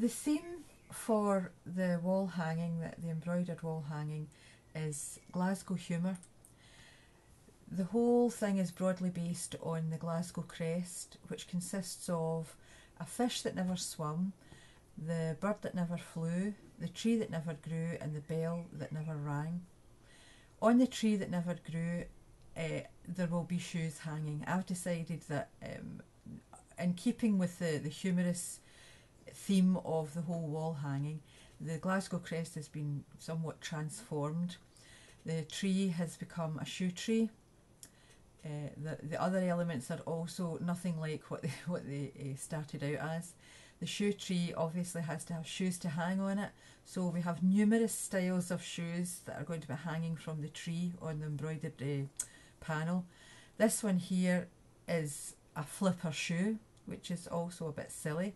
The theme for the wall hanging, the, the embroidered wall hanging, is Glasgow humour. The whole thing is broadly based on the Glasgow crest, which consists of a fish that never swam, the bird that never flew, the tree that never grew, and the bell that never rang. On the tree that never grew, uh, there will be shoes hanging. I've decided that, um, in keeping with the, the humorous theme of the whole wall hanging, the Glasgow crest has been somewhat transformed. The tree has become a shoe tree uh, the the other elements are also nothing like what they, what they uh, started out as. The shoe tree obviously has to have shoes to hang on it, so we have numerous styles of shoes that are going to be hanging from the tree on the embroidered uh, panel. This one here is a flipper shoe, which is also a bit silly,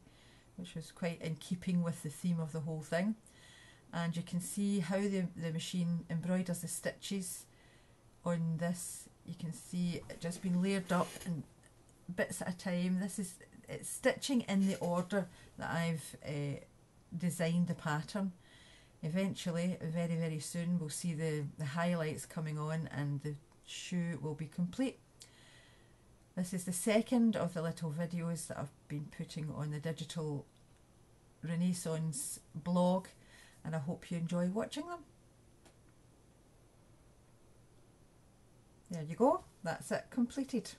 which was quite in keeping with the theme of the whole thing. And you can see how the, the machine embroiders the stitches on this you can see it just been layered up in bits at a time. This is it's stitching in the order that I've uh, designed the pattern. Eventually, very very soon, we'll see the, the highlights coming on and the shoe will be complete. This is the second of the little videos that I've been putting on the Digital Renaissance blog and I hope you enjoy watching them. There you go, that's it completed.